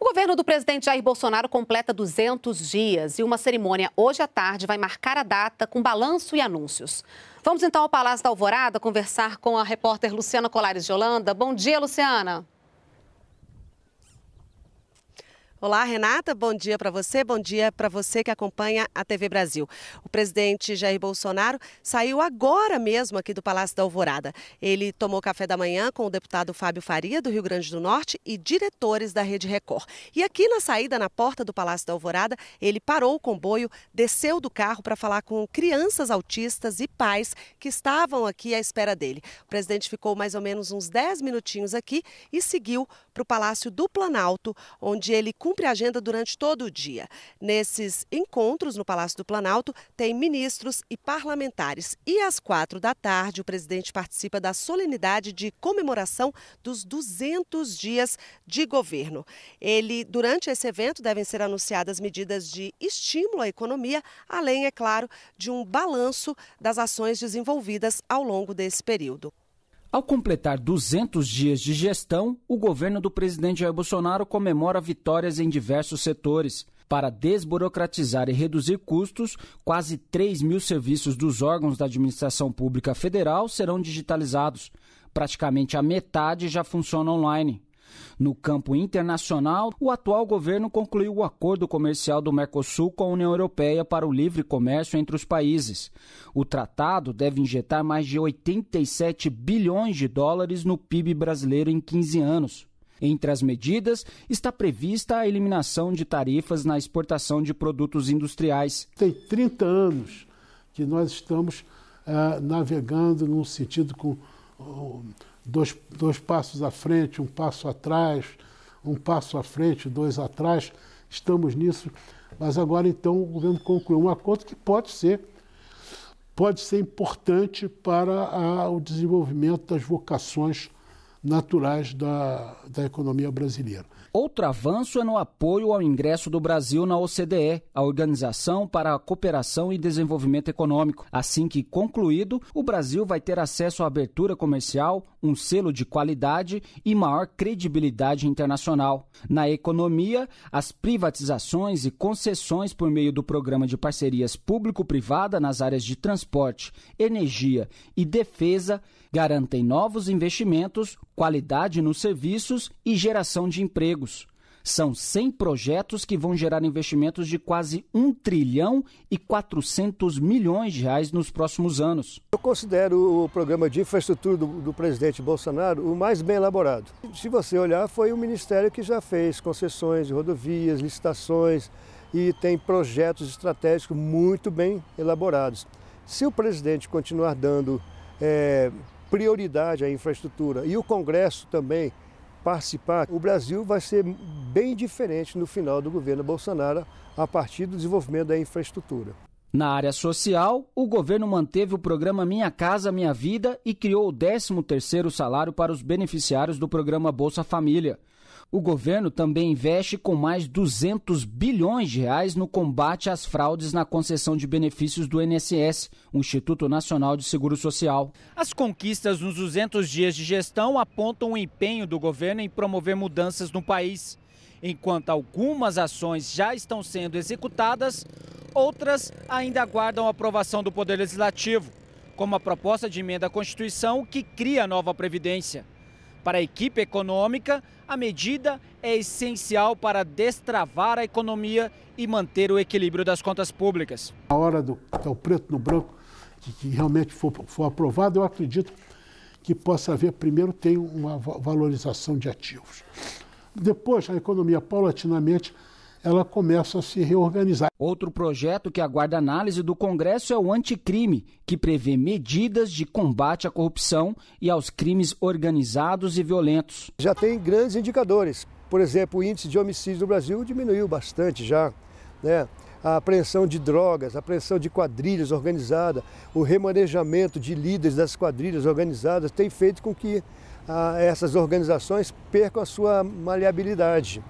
O governo do presidente Jair Bolsonaro completa 200 dias e uma cerimônia hoje à tarde vai marcar a data com balanço e anúncios. Vamos então ao Palácio da Alvorada conversar com a repórter Luciana Colares de Holanda. Bom dia, Luciana. Olá, Renata. Bom dia para você. Bom dia para você que acompanha a TV Brasil. O presidente Jair Bolsonaro saiu agora mesmo aqui do Palácio da Alvorada. Ele tomou café da manhã com o deputado Fábio Faria, do Rio Grande do Norte, e diretores da Rede Record. E aqui na saída, na porta do Palácio da Alvorada, ele parou o comboio, desceu do carro para falar com crianças autistas e pais que estavam aqui à espera dele. O presidente ficou mais ou menos uns 10 minutinhos aqui e seguiu para o Palácio do Planalto, onde ele cumpre a agenda durante todo o dia. Nesses encontros no Palácio do Planalto, tem ministros e parlamentares. E às quatro da tarde, o presidente participa da solenidade de comemoração dos 200 dias de governo. Ele, durante esse evento, devem ser anunciadas medidas de estímulo à economia, além, é claro, de um balanço das ações desenvolvidas ao longo desse período. Ao completar 200 dias de gestão, o governo do presidente Jair Bolsonaro comemora vitórias em diversos setores. Para desburocratizar e reduzir custos, quase 3 mil serviços dos órgãos da administração pública federal serão digitalizados. Praticamente a metade já funciona online. No campo internacional, o atual governo concluiu o acordo comercial do Mercosul com a União Europeia para o livre comércio entre os países. O tratado deve injetar mais de 87 bilhões de dólares no PIB brasileiro em 15 anos. Entre as medidas está prevista a eliminação de tarifas na exportação de produtos industriais. Tem 30 anos que nós estamos uh, navegando num sentido com. Dois, dois passos à frente, um passo atrás, um passo à frente, dois atrás. Estamos nisso, mas agora então o governo concluiu um acordo que pode ser pode ser importante para a, o desenvolvimento das vocações naturais da, da economia brasileira. Outro avanço é no apoio ao ingresso do Brasil na OCDE, a Organização para a Cooperação e Desenvolvimento Econômico. Assim que concluído, o Brasil vai ter acesso à abertura comercial, um selo de qualidade e maior credibilidade internacional. Na economia, as privatizações e concessões por meio do programa de parcerias público-privada nas áreas de transporte, energia e defesa garantem novos investimentos, qualidade nos serviços e geração de empregos. São 100 projetos que vão gerar investimentos de quase 1 trilhão e 400 milhões de reais nos próximos anos. Eu considero o programa de infraestrutura do, do, presidente Bolsonaro o mais bem elaborado. Se você olhar, foi o ministério que já fez concessões de rodovias, licitações e tem projetos estratégicos muito bem elaborados. Se o presidente continuar dando é, prioridade à infraestrutura e o Congresso também participar, o Brasil vai ser bem diferente no final do governo Bolsonaro a partir do desenvolvimento da infraestrutura. Na área social, o governo manteve o programa Minha Casa Minha Vida e criou o 13º salário para os beneficiários do programa Bolsa Família. O governo também investe com mais 200 bilhões de reais no combate às fraudes na concessão de benefícios do INSS, o Instituto Nacional de Seguro Social. As conquistas nos 200 dias de gestão apontam o empenho do governo em promover mudanças no país. Enquanto algumas ações já estão sendo executadas, outras ainda aguardam a aprovação do Poder Legislativo, como a proposta de emenda à Constituição que cria a nova Previdência. Para a equipe econômica, a medida é essencial para destravar a economia e manter o equilíbrio das contas públicas. A hora do, do preto no branco, que, realmente for, for aprovado, eu acredito que possa haver, primeiro, tem uma valorização de ativos. Depois, a economia paulatinamente ela começa a se reorganizar. Outro projeto que aguarda análise do Congresso é o anticrime, que prevê medidas de combate à corrupção e aos crimes organizados e violentos. Já tem grandes indicadores. Por exemplo, o índice de homicídios no Brasil diminuiu bastante já. Né? a apreensão de drogas, a apreensão de quadrilhas organizadas, o remanejamento de líderes das quadrilhas organizadas tem feito com que ah, essas organizações percam a sua maleabilidade.